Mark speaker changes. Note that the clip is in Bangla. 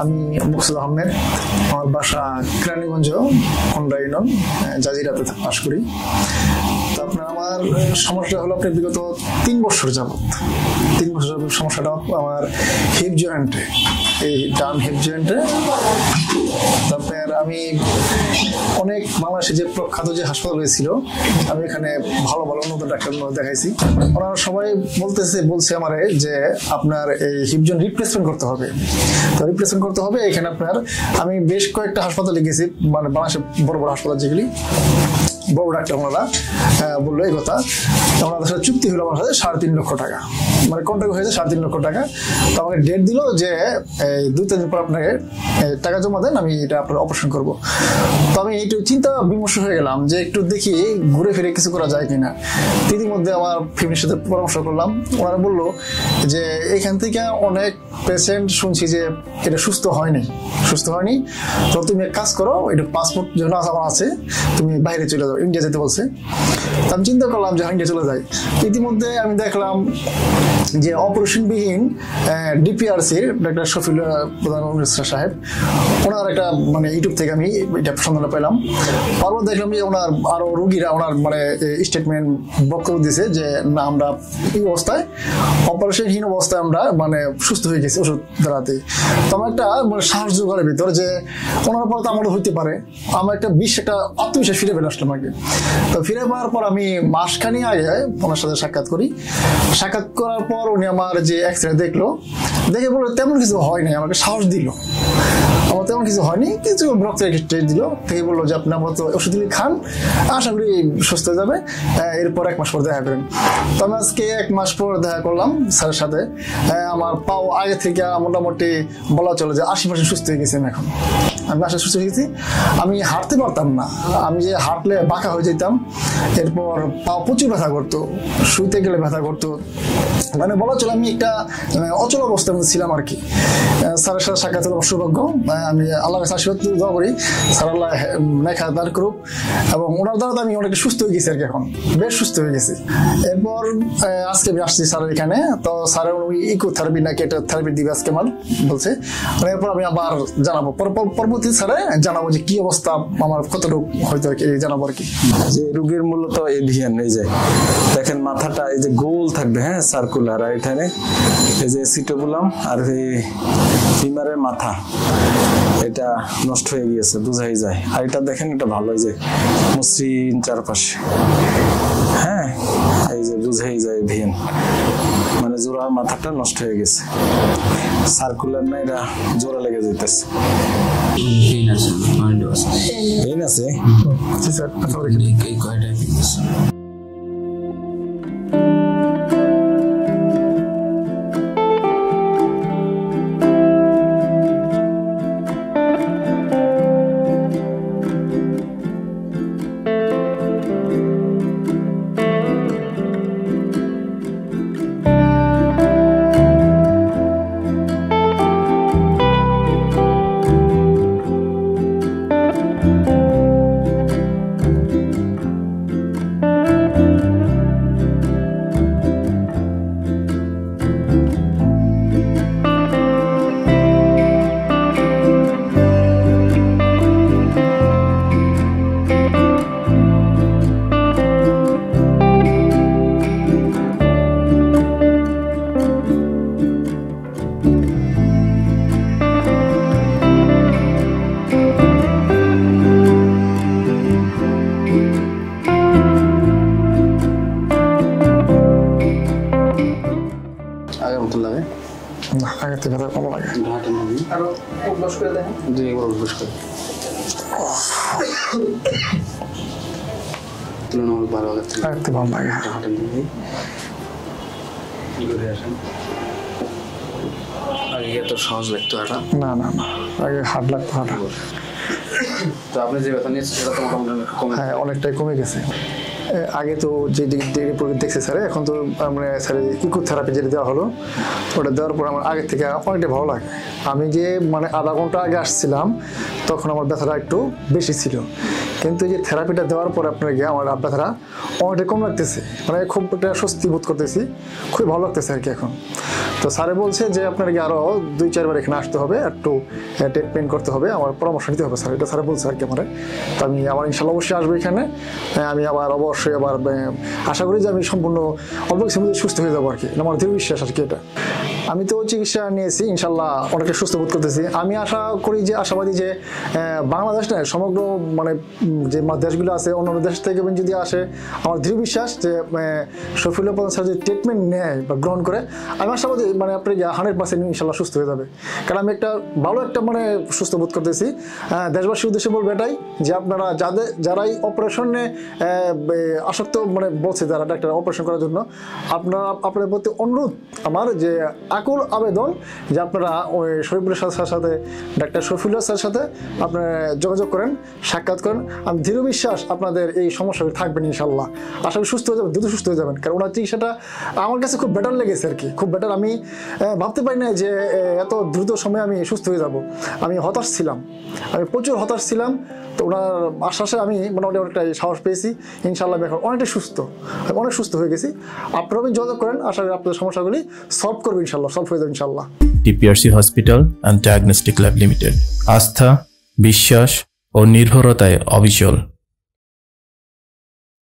Speaker 1: আমি মুকসুদ আহমেদ। আমার বাসা কেরানীগঞ্জ ইউনিয়ন জাজিরাতে বাস করি। তো আপনার আমার সমস্যা হলো আপনার বিগত তিন বছর যাবত তিন বছর যাবত সমস্যাটা আমার হিপ জয়েন্টে। এই ডান হিপ জয়েন্টে। তারপর আমি অনেক বাংলাদেশে যে প্রখ্যাত যে হাসপাতাল হয়েছিল আমি এখানে ভালো ভালো উন্নত ডাক্তার দেখাইছি। ওনারা সবাই বলতেছে, বলছে আমারে যে আপনার এই হিপ জয়েন্ট রিপ্লেসমেন্ট করতে হবে। তো রিপ্লেসমেন্ট করতে হবে, এখানে আপনার আমি বেশ কয়েকটা হাসপাতালে গেছি মানে বাংলাদেশের বড় বড় হাসপাতাল যেগুলি। বড় ডাক্তার ওনারা বলল, এই কথা ওনাদের সাথে চুক্তি হলো আমার সাথে সাড়ে তিন লক্ষ টাকা। মানে কন্ট্যাক্ট হয়েছে? সাড়ে তিন লক্ষ টাকা। তো আমাকে ডেট দিল যে দুই, তিন দিন পর আপনাকে টাকা জমা দেন, আমি এটা আপনার অপারেশন করব। তো আমি একটু চিন্তা, বিমর্ষ হয়ে গেলাম যে একটু দেখি ঘুরে ফিরে কিছু করা যায় কিনা। ইতিমধ্যে আমার ফ্যামিলির সাথে পরামর্শ করলাম। ওনারা বলল যে, এখান থেকে অনেক পেশেন্ট শুনছি যে এটা সুস্থ হয়নি সুস্থ হয়নি। তো তুমি এক কাজ করো, এটা পাসপোর্ট যেন আমার আছে, তুমি বাইরে চলে যাও ইন্ডিয়া যেতে বলছে। আমি চিন্তা করলাম যে ইন্ডিয়া চলে যাই ইতিমধ্যে আমি দেখলাম যে অপারেশনবিহীন ডিপিআরসির ডাক্তার শফিল প্রধান সাহেব, ওনার একটা মানে ইউটিউব থেকে আমি এটা সন্ধান পেলাম। পরপর দেখলাম যে ওনার আরও রুগীরা, ওনার মানে স্টেটমেন্ট বক্তব্য দিয়েছে যে, না, আমরা এই অবস্থায়, অপারেশনহীন অবস্থায় আমরা মানে সুস্থ হয়ে গেছি ওষুধ দ্বারাতে। তো আমার একটা মানে সাহস জোগাড়ের ভিতর যে, ওনার পর তো আমারও হইতে পারে। আমার একটা বিশ, একটা আত্মবিশ্বাস ফিরে পেলে আসলাম আগে। তো ফিরে পাওয়ার পর আমি মাসখানি আগে ওনার সাথে সাক্ষাৎ করি। সাক্ষাৎ করার পর উনি আমার যে এক্স রে দেখল, দেখে বলল, তেমন কিছু হয়নি আমাকে সাহস দিল। আমার তেমন কিছু হয়নি কিছু রক্ত টেস্ট দিল, থেকে বলল যে আপনি আপাতত ওষুধ গুলি খান, আশা করি সুস্থ হয়ে যাবে। এরপর এক মাস পর দেখা করেন। তো আমি আজকে এক মাস পর দেখা করলাম স্যারের সাথে। আমার পাও আগে থেকে মোটামুটি বলা চলে যে আশি পার্সেন্ট সুস্থ হয়ে গেছি আমি এখন। আমি আসলে সুস্থ হয়ে গেছি। আমি হাঁটতে পারতাম না। আমি যে হাঁটলে বাঁকা হয়ে যেতাম, এরপর পাও প্রচুর ব্যথা করতো, শুইতে গেলে ব্যথা করতো। মানে বলা চলে আমি একটা অচল অবস্থার মধ্যে ছিলাম আর কি। স্যারের সাথে সাক্ষাৎ হলো সৌভাগ্য আমি আল্লাহ কাছে আশীর্বাদ দোয়া করি, স্যার আল্লাহ নেখা দান করুক। এবং ওনার দ্বারা আমি অনেক সুস্থ হয়ে গেছি আর কি এখন, বেশ সুস্থ হয়ে গেছি। এরপর আজকে আমি আসছি স্যারের এখানে, তো স্যারের ওই ইকো থেরাপি নাকি একটা থেরাপি দিবে আজকে আমার, বলছে। এরপর আমি আবার জানাব। পর- পর- পরবর্তী স্যারে জানাব যে কি অবস্থা, আমার কতটুকু হয়তো আর কি জানাব আর কি।
Speaker 2: যে রোগীর মূলত এভিয়ান এই যে, দেখেন মাথাটা, এই যে গোল থাকবে হ্যাঁ সার্কুলার আর এখানে এই যে সিটোবুলাম আর এই ফিমারের মাথা। এটা নষ্ট হয়ে গিয়েছে বোঝাই যায়। আর এটা দেখেন এটা ভালো যে মসৃণ চারপাশে। হ্যাঁ এই যে বুঝাই যায় ভিন। মানে জোড়া মাথাটা নষ্ট হয়ে গেছে। সার্কুলার না এটা জোড়া লেগে যেতেছে
Speaker 3: পেইন আছে পয়েন্ট আছে। এই কয়টা পেইন আছে?
Speaker 4: আগের মতো লাগে?
Speaker 1: না আগে থেকে কম লাগে।
Speaker 4: হাঁটেন আমি
Speaker 1: আরও অভ্যাস করে দেখেন।
Speaker 4: দুই একবার অভ্যাস করি। তুলনামূলক ভালো আগের থেকে
Speaker 1: আগে থেকে ভালো লাগে
Speaker 4: হাঁটেন তুমি কি করে আসেন? আগে এত সহজ লাগতো এটা
Speaker 1: না? না না আগে হাট লাগতো হাট
Speaker 4: তো আপনি যে ব্যথা নিয়েছেন সেটা তো মোটামুটি কমে
Speaker 1: হ্যাঁ অনেকটাই কমে গেছে। আগে তো যে রিপোর্ট দেখছে স্যার, এখন তো মানে স্যারের ইকো থেরাপি যেটা দেওয়া হলো, ওটা দেওয়ার পর আমার আগের থেকে অনেকটা ভালো লাগে। আমি যে মানে আধা ঘণ্টা আগে আসছিলাম, তখন আমার ব্যথাটা একটু বেশি ছিল। কিন্তু যে থেরাপিটা দেওয়ার পর আপনার গিয়ে আমার ব্যথাটা অনেকটা কম লাগতেছে। মানে খুব একটা স্বস্তি বোধ করতেছি, খুবই ভালো লাগতেছে আর কি এখন। তো স্যারে বলছে যে আপনাকে আরও দুই, চারবার এখানে আসতে হবে, একটু ট্রিটমেন্ট করতে হবে, আমার পরামর্শ নিতে হবে স্যার, এটা স্যারে বলছে আর কি আমার। তো আমি আবার ইনশাল্লাহ অবশ্যই আসব এখানে আমি আবার অবশ্যই আবার আশা করি যে আমি সম্পূর্ণ অল্প কিছুর মধ্যে সুস্থ হয়ে যাব আর কি আমার দৃঢ় বিশ্বাস আর কি এটা। আমি তো চিকিৎসা নিয়েছি, ইনশাল্লাহ অনেকটা সুস্থ বোধ করতেছি। আমি আশা করি যে, আশাবাদী যে বাংলাদেশ নয় সমগ্র মানে যে দেশগুলো আছে, অন্যান্য দেশ থেকে যদি আসে, আমার দৃঢ় বিশ্বাস যে শফিউল্লাহ প্রধান স্যার যদি ট্রিটমেন্ট নেয় বা গ্রহণ করে, আমি আশাবাদী মানে আপনি হান্ড্রেড পার্সেন্ট ইনশাল্লাহ সুস্থ হয়ে যাবে। কারণ আমি একটা ভালো একটা মানে সুস্থ বোধ করতেছি। দেশবাসীর উদ্দেশ্যে বলব এটাই যে আপনারা যাদের, যারাই অপারেশনে আসক্ত মানে বলছে যারা ডাক্তার অপারেশন করার জন্য, আপনারা, আপনাদের প্রতি অনুরোধ আমার যে আকুল আবেদন যে আপনারা ওই শরীফুলের সাথে, ডাক্তার শফিউল্লাহ স্যারের সাথে আপনারা যোগাযোগ করেন, সাক্ষাৎ করেন। আমি দৃঢ় বিশ্বাস আপনাদের এই সমস্যাগুলো থাকবেন ইনশাল্লাহ। করি সুস্থ হয়ে যাবেন, দ্রুত সুস্থ হয়ে যাবেন। কারণ ওনার চিকিৎসাটা আমার কাছে খুব বেটার লেগেছে আর কি। খুব বেটার আমি ভাবতে পারি না যে এত দ্রুত সময়ে আমি সুস্থ হয়ে যাব। আমি হতাশ ছিলাম। আমি প্রচুর হতাশ ছিলাম। তো ওনার আশ্বাসে আমি মোটামুটি অনেকটাই সাহস পেয়েছি। ইনশাল্লাহ আমি এখন অনেকটাই সুস্থ। আমি অনেক সুস্থ হয়ে গেছি। আপনারাও যোগাযোগ করেন। আশা করি আপনাদের সমস্যাগুলি সলভ করবে ইনশাল্লাহ সলভ হয়ে যাবে ইনশাল্লাহ
Speaker 5: TPRC hospital and diagnostic lab limited. আস্থা, বিশ্বাস ও নির্ভরতায় অবিচল।